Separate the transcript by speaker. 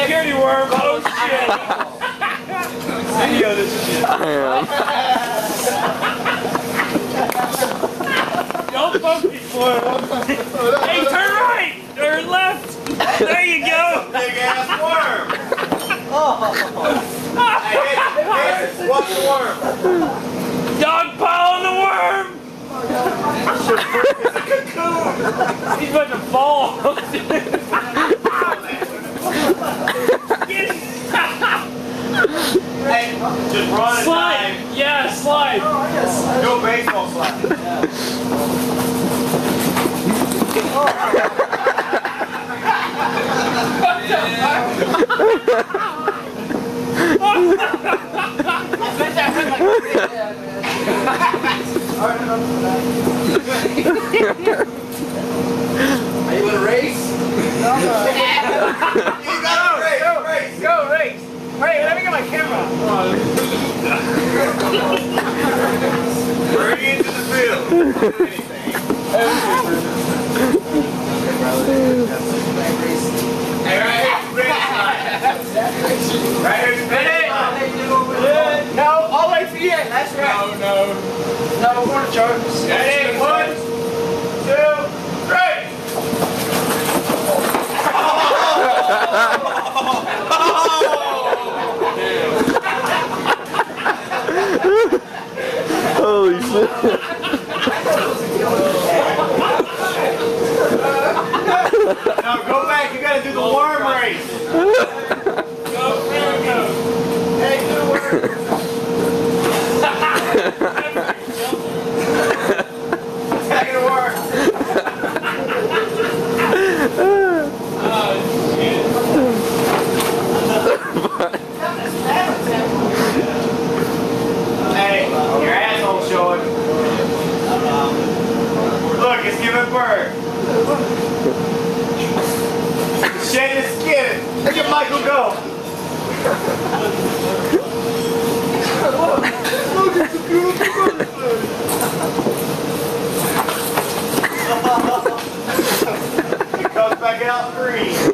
Speaker 1: security worm. Oh shit. Video this shit.
Speaker 2: I am.
Speaker 1: Don't focus for it. Hey, turn right. Turn left. There you go.
Speaker 3: Big ass worm. Hey, hey, hey, watch the worm.
Speaker 1: Dog pile on the worm. He's
Speaker 3: just run and
Speaker 1: slide.
Speaker 3: dive.
Speaker 1: Yeah, oh, slide.
Speaker 3: Go baseball slide.
Speaker 4: Are you in a race?
Speaker 3: You got it. Race, race.
Speaker 1: Go race. Hey, let me get my camera.
Speaker 3: Bring it the field. Hey, right here's the finish line. Right here's the finish line.
Speaker 4: No, all the way to the end. That's right.
Speaker 1: no.
Speaker 4: No, we're going to Chargers.
Speaker 3: Ready? One, Now go back. You gotta do the worm race.
Speaker 1: Go, there we go.
Speaker 3: Hey, do the worm. Second worm.
Speaker 1: Oh, shit.
Speaker 3: Hey, your asshole showing. Shed his skin. Look at Michael go. Back out green.